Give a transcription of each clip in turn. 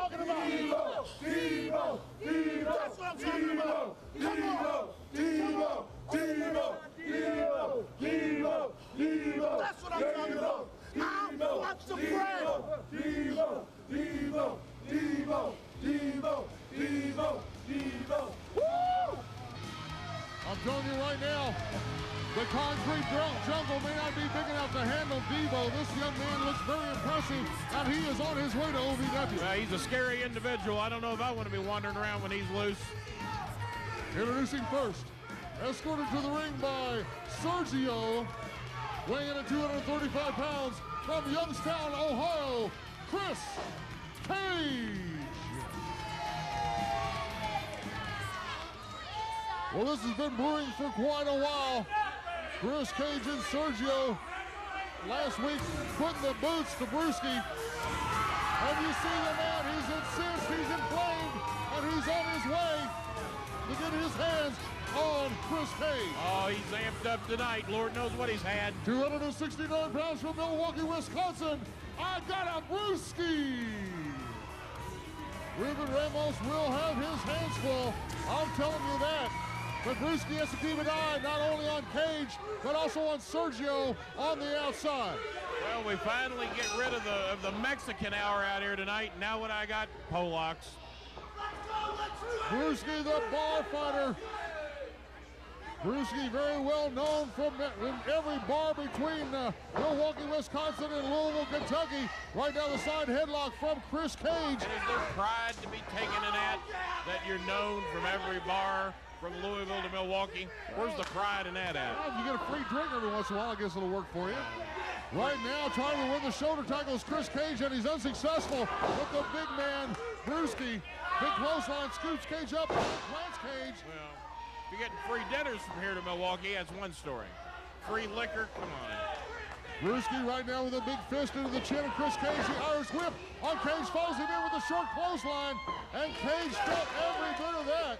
talking about. Deebo, Deebo, That's what I'm talking about. Come on. Deebo, Deebo, Deebo, Deebo, Deebo. That's what I'm talking about. I want some bro. Deebo, Deebo, Deebo, Deebo, Deebo, Deebo. Woo! I'm telling you right now, the concrete jungle may not be big enough to handle Deebo. This young man looks very impressive, and he is on his way to OVW. Uh, he's a scary individual. I don't know if I want to be wandering around when he's loose. Introducing first, escorted to the ring by Sergio, weighing in at 235 pounds from Youngstown, Ohio, Chris Cage. Well, this has been brewing for quite a while. Chris Cage and Sergio last week putting the boots to Brewski. And you see the man, he's incensed, he's inflamed, and he's on his way to get his hands on Chris Cage. Oh, he's amped up tonight. Lord knows what he's had. 269 pounds from Milwaukee, Wisconsin. Igotta Brewski. Ruben Ramos will have his hands full. I'm telling you that. But Brewski has to keep an eye not only on Cage, but also on Sergio on the outside. Well, we finally get rid of the of the Mexican hour out here tonight. Now what I got? Polacks. Brewski, the bar fighter. Brewski, very well known from in every bar between uh, Milwaukee, Wisconsin, and Louisville, Kentucky. Right down the side headlock from Chris Cage. And is there pride to be taken in that? That you're known from every bar from Louisville to Milwaukee? Where's the pride in that at? Well, if you get a free drink every once in a while, I guess it'll work for you. Right now, trying to win the shoulder tackle is Chris Cage, and he's unsuccessful with the big man, Brewski. Big clothesline scoops Cage up, plants Cage. Well, if you're getting free dinners from here to Milwaukee, that's one story. Free liquor, come on. Brewski right now with a big fist into the chin of Chris Cage. The Irish whip on Cage follows him in with a short clothesline, and Cage felt every bit of that.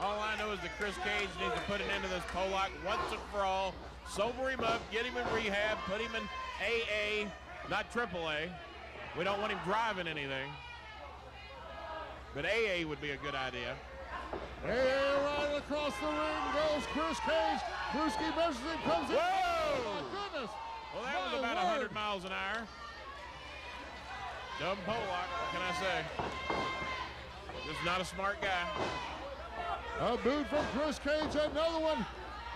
All I know is that Chris Cage needs to put an end to this Polak once and for all. Sober him up, get him in rehab, put him in AA, not AAA. We don't want him driving anything. But AA would be a good idea. Hey, right across the ring goes Chris Cage. Brewski measures him, comes in. Whoa! Oh, my goodness. Well, that was about word. 100 miles an hour. Dumb Polak, what can I say? Just not a smart guy. A boot from Chris Cage, another one.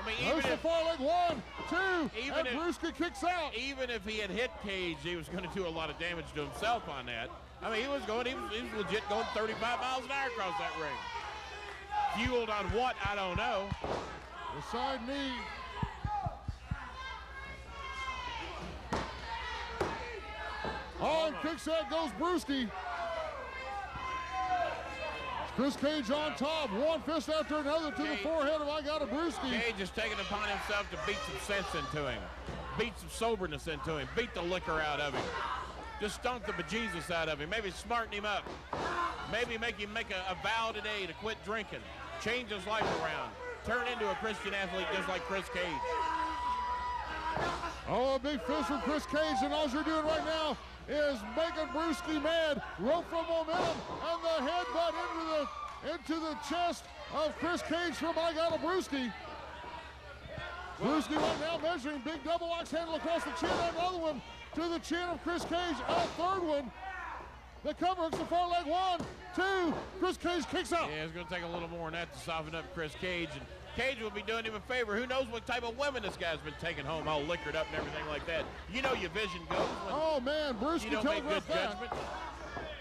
I mean, even if, far leg, one, two, Even and if- Brewski kicks out. even if he had hit Cage, he was going to do a lot of damage to himself on that. I mean, he was going, he was, he was legit going 35 miles an hour across that ring. Fueled on what? I don't know. The side knee. On kicks out goes Brewski. Chris Cage on top, one fist after another to the forehead of Igotta Brewski. Cage has taken it upon himself to beat some sense into him, beat some soberness into him, beat the liquor out of him, just stunk the bejesus out of him, maybe smarten him up, maybe make him make a, a vow today to quit drinking, change his life around, turn into a Christian athlete just like Chris Cage. Oh, a big fist from Chris Cage, and all you're doing right now is making Brewski mad. Rope from momentum, and the headbutt into the into the chest of Chris Cage from Igotta Brewski. Brewski right now measuring big double axe handle across the chin, another one to the chin of Chris Cage, a third one. The cover hooks the far leg, one, two. Chris Cage kicks out. Yeah, it's going to take a little more than that to soften up Chris Cage. And Cage will be doing him a favor. Who knows what type of women this guy's been taking home, all liquored up and everything like that. You know your vision goes Oh man, Brewski you don't make good that. judgment.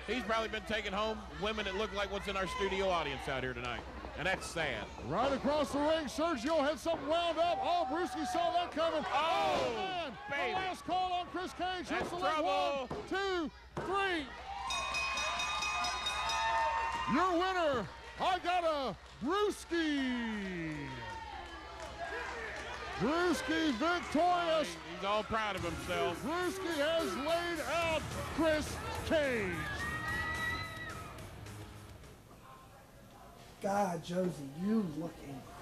He's probably been taking home women that look like what's in our studio audience out here tonight. And that's sad. Right across the ring, Sergio had something wound up. Oh, Brewski saw that coming. Oh, oh man. baby. The last call on Chris Cage. That's Hits trouble. One, two, three. Your winner, Igotta Brewski. Brewski victorious. He's all proud of himself. Brewski has laid out Chris Cage. God, Josie, you look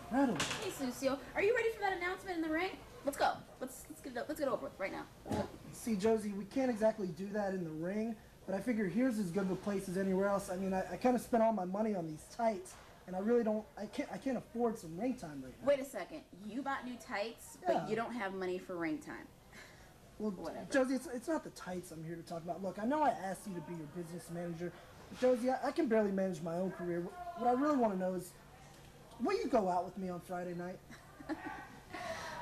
incredible. Hey, Sucio, are you ready for that announcement in the ring? Let's go. Let's let's get it, let's get it over with right now. See, Josie, we can't exactly do that in the ring, but I figure here's as good of a place as anywhere else. I mean, I, I kind of spent all my money on these tights, and I really don't. I can't. I can't afford some ring time right now. Wait a second. You bought new tights, Yeah. but you don't have money for ring time. Well, Whatever. Josie, it's, it's not the tights I'm here to talk about. Look, I know I asked you to be your business manager, but Josie, I, I can barely manage my own career. What I really want to know is, will you go out with me on Friday night?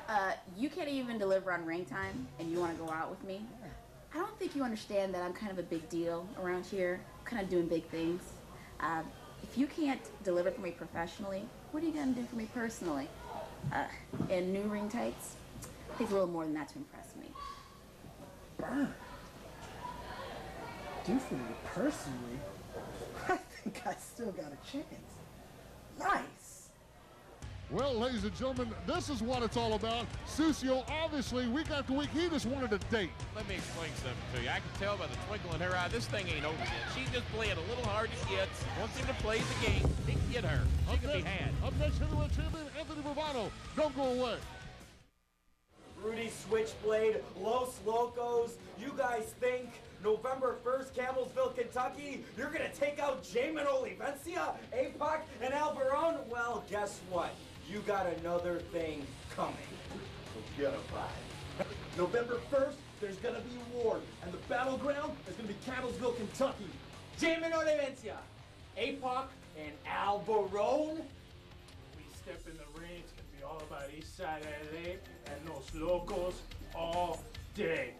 Uh, you can't even deliver on ring time, and you want to go out with me? I don't think you understand that I'm kind of a big deal around here, kind of doing big things. Uh, if you can't deliver for me professionally, what are you gonna do for me personally? Uh, and new ring tights takes a little more than that to impress me. Burn. Do for me personally. I think I still got a chance. Nice. Well, ladies and gentlemen, this is what it's all about. Sucio, obviously, week after week, he just wanted a date. Let me explain something to you. I can tell by the twinkle in her eye, this thing ain't over yet. She's just playing a little hard to get. Wants him to play the game. He can get her. She can be had. Up next, heavyweight champion Anthony Bravado. Don't go away. Rudy Switchblade, Los Locos. You guys think November 1st, Campbellsville, Kentucky, you're gonna take out Jamin Olivencia, APOC, and Alvaron? Well, guess what? You got another thing coming. Forget about it. November 1st, there's gonna be war, and the battleground is gonna be Campbellsville, Kentucky. Jamin Olivencia, APOC, and Alvaron? we step in the ring, it's gonna be all about East Side LA and those Locos all day.